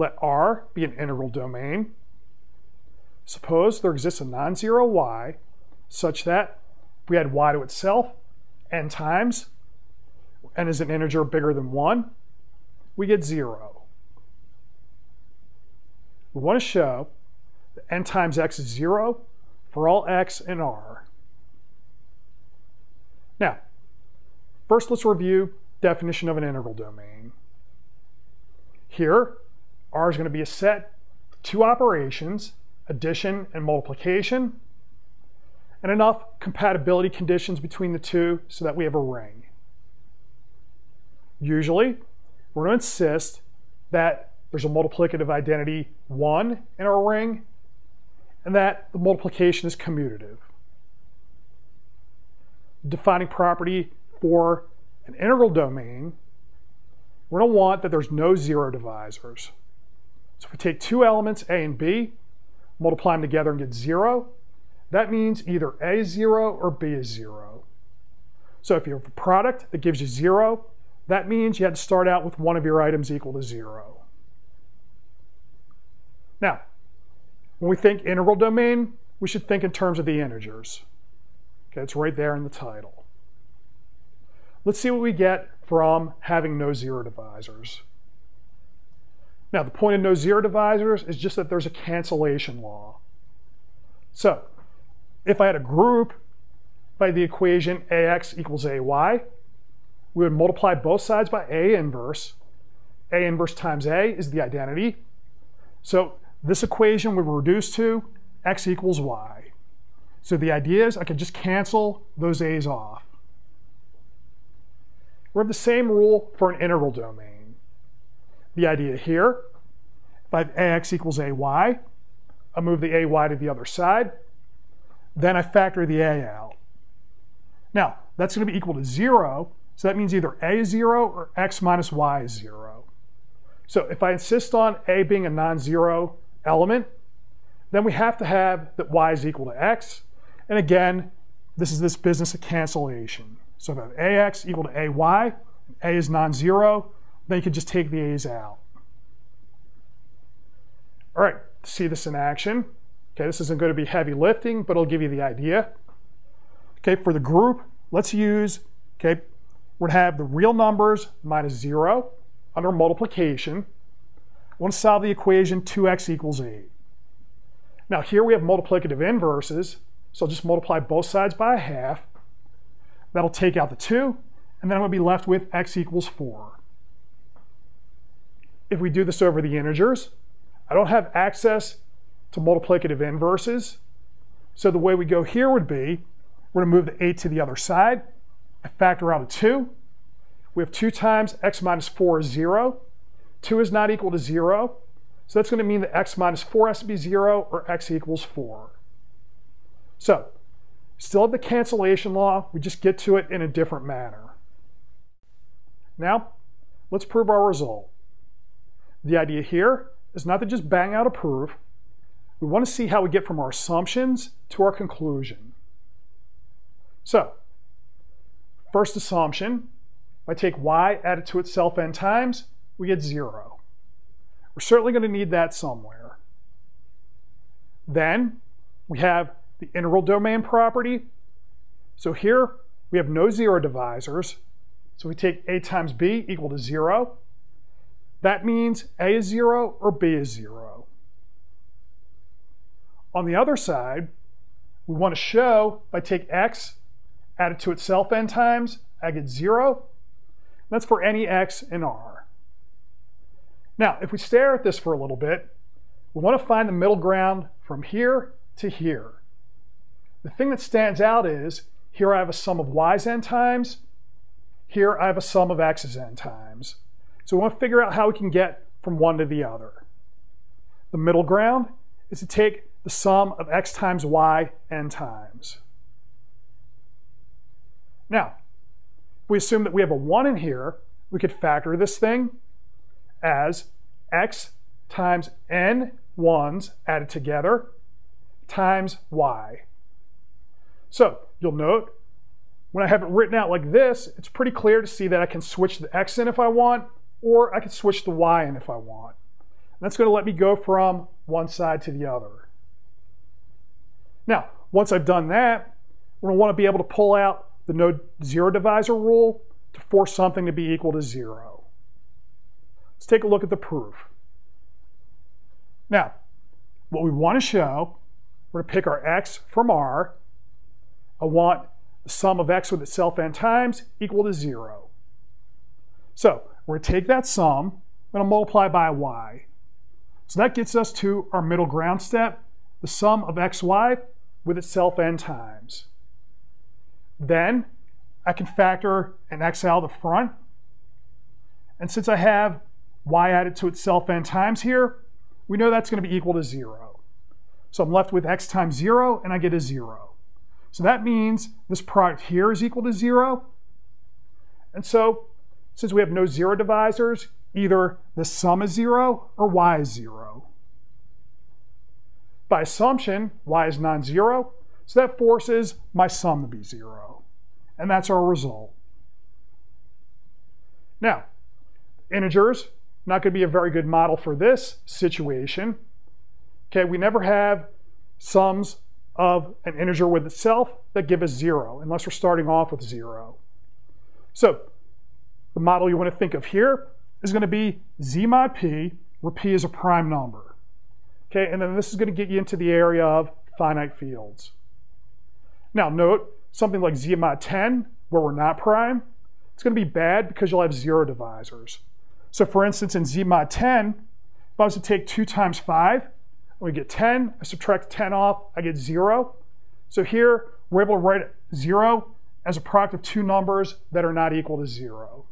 let R be an integral domain. Suppose there exists a non-zero y such that we add y to itself n times, n is an integer bigger than 1, we get 0. We want to show that n times x is 0 for all x in R. Now, first let's review definition of an integral domain. Here, R is going to be a set two operations, addition and multiplication, and enough compatibility conditions between the two so that we have a ring. Usually, we're going to insist that there's a multiplicative identity 1 in our ring and that the multiplication is commutative. Defining property for an integral domain, we're going to want that there's no zero divisors. So if we take two elements, a and b, multiply them together and get zero, that means either a is zero or b is zero. So if you have a product that gives you zero, that means you had to start out with one of your items equal to zero. Now, when we think integral domain, we should think in terms of the integers. Okay, it's right there in the title. Let's see what we get from having no zero divisors. Now, the point of no zero divisors is just that there's a cancellation law. So, if I had a group by the equation ax equals ay, we would multiply both sides by a inverse. a inverse times a is the identity. So this equation would reduce to x equals y. So the idea is I could just cancel those a's off. We have the same rule for an integral domain. The idea here, if I have ax equals ay, I move the ay to the other side, then I factor the a out. Now, that's going to be equal to 0, so that means either a is 0 or x minus y is 0. So if I insist on a being a non-zero element, then we have to have that y is equal to x. And again, this is this business of cancellation. So if I have ax equal to ay, a is non-zero, then you can just take the a's out. All right, see this in action, okay, this isn't going to be heavy lifting, but it'll give you the idea. Okay, for the group, let's use, okay, we're going to have the real numbers minus 0 under multiplication. I want to solve the equation 2x equals 8. Now here we have multiplicative inverses, so I'll just multiply both sides by a half. That'll take out the 2, and then I'm going to be left with x equals 4. If we do this over the integers, I don't have access to multiplicative inverses. So the way we go here would be, we're going to move the 8 to the other side. I factor out a 2. We have 2 times x minus 4 is 0. 2 is not equal to 0. So that's going to mean that x minus 4 has to be 0 or x equals 4. So, still have the cancellation law, we just get to it in a different manner. Now, let's prove our result. The idea here is not to just bang out a proof, we want to see how we get from our assumptions to our conclusion. So, first assumption, if I take y, add it to itself n times, we get 0. We're certainly going to need that somewhere. Then we have the integral domain property. So here we have no zero divisors. So we take a times b equal to 0. That means a is 0 or b is 0. On the other side, we want to show if I take x, add it to itself n times, I get 0. That's for any x in R. Now, if we stare at this for a little bit, we want to find the middle ground from here to here. The thing that stands out is here I have a sum of y's n times, here I have a sum of x's n times. So we want to figure out how we can get from one to the other. The middle ground is to take the sum of x times y n times. Now, we assume that we have a 1 in here, we could factor this thing as x times n ones added together times y. So you'll note when I have it written out like this, it's pretty clear to see that I can switch the x in if I want, or I can switch the y in if I want. that's going to let me go from one side to the other. Now, once I've done that, we're going to want to be able to pull out the no zero divisor rule to force something to be equal to zero. Let's take a look at the proof. Now, what we want to show, we're going to pick our x from r. I want the sum of x with itself n times equal to zero. So we're going to take that sum, I'm going to multiply by y. So that gets us to our middle ground step, the sum of xy with itself n times. Then I can factor an x out of the front. And since I have y added to itself n times here, we know that's going to be equal to 0. So I'm left with x times 0, and I get a 0. So that means this product here is equal to 0. And so, since we have no zero divisors, either the sum is 0 or y is 0. By assumption, y is non-zero, so that forces my sum to be zero. And that's our result. Now, integers, not going to be a very good model for this situation. Okay, we never have sums of an integer with itself that give us zero, unless we're starting off with zero. So, the model you want to think of here is going to be z mod p, where p is a prime number. Okay, and then this is going to get you into the area of finite fields. Now note, something like z mod 10, where we're not prime, it's going to be bad because you'll have zero divisors. So for instance, in z mod 10, if I was to take 2 times 5, we get 10, I subtract 10 off, I get 0. So here, we're able to write 0 as a product of two numbers that are not equal to 0.